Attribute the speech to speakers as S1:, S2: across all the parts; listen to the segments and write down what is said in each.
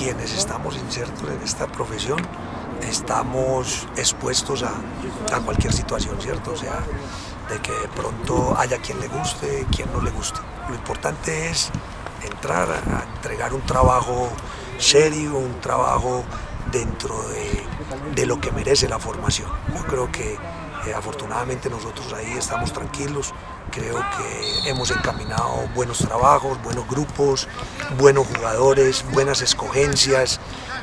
S1: quienes estamos insertos en esta profesión estamos expuestos a, a cualquier situación, ¿cierto? O sea, de que de pronto haya quien le guste, quien no le guste. Lo importante es entrar a entregar un trabajo serio, un trabajo dentro de, de lo que merece la formación. Yo creo que eh, afortunadamente nosotros ahí estamos tranquilos, creo que hemos encaminado buenos trabajos, buenos grupos, buenos jugadores, buenas escogencias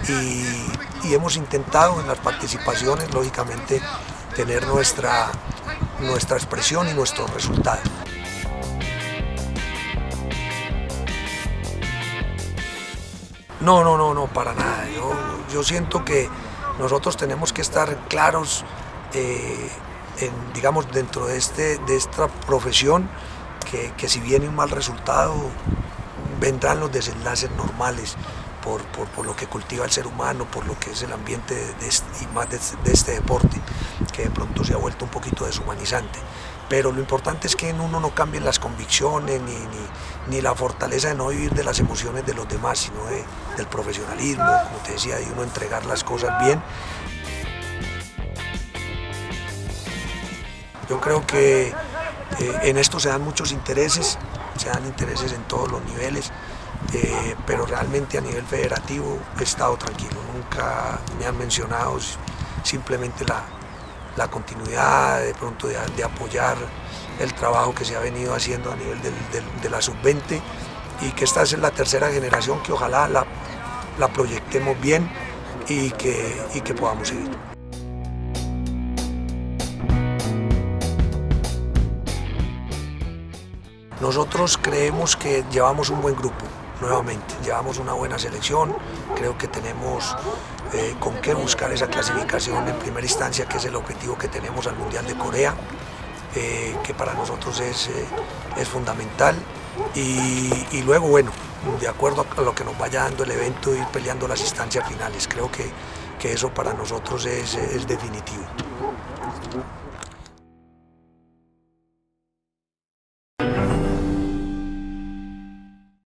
S1: y, hemos intentado en las participaciones, lógicamente, tener nuestra, nuestra expresión y nuestros resultados. No, no, no, no, para nada. Yo siento que nosotros tenemos que estar claros, eh, digamos, dentro de, este, de esta profesión, que, que, si viene un mal resultado, vendrán los desenlaces normales por, por, por, lo que cultiva el ser humano, por lo que es el ambiente de, este, y más de, este deporte, que de pronto se ha vuelto un poquito deshumanizante pero lo importante es que en uno no cambien las convicciones ni, ni, ni, la fortaleza de no vivir de las emociones de los demás, sino de, del profesionalismo, como te decía, de uno entregar las cosas bien. Yo creo que eh, en esto se dan muchos intereses, se dan intereses en todos los niveles, eh, pero realmente a nivel federativo he estado tranquilo, nunca me han mencionado simplemente la, la continuidad, de pronto de, apoyar el trabajo que se ha venido haciendo a nivel de la sub-20 y que esta es la tercera generación que ojalá la, la proyectemos bien y que, y que podamos seguir. Nosotros creemos que llevamos un buen grupo, nuevamente, llevamos una buena selección, creo que tenemos eh, con qué buscar esa clasificación en primera instancia, que es el objetivo que tenemos al Mundial de Corea, eh, que para nosotros es, eh, es fundamental. Y, y, luego, bueno, de acuerdo a lo que nos vaya dando el evento, ir peleando las instancias finales. Creo que, que eso para nosotros es, es definitivo.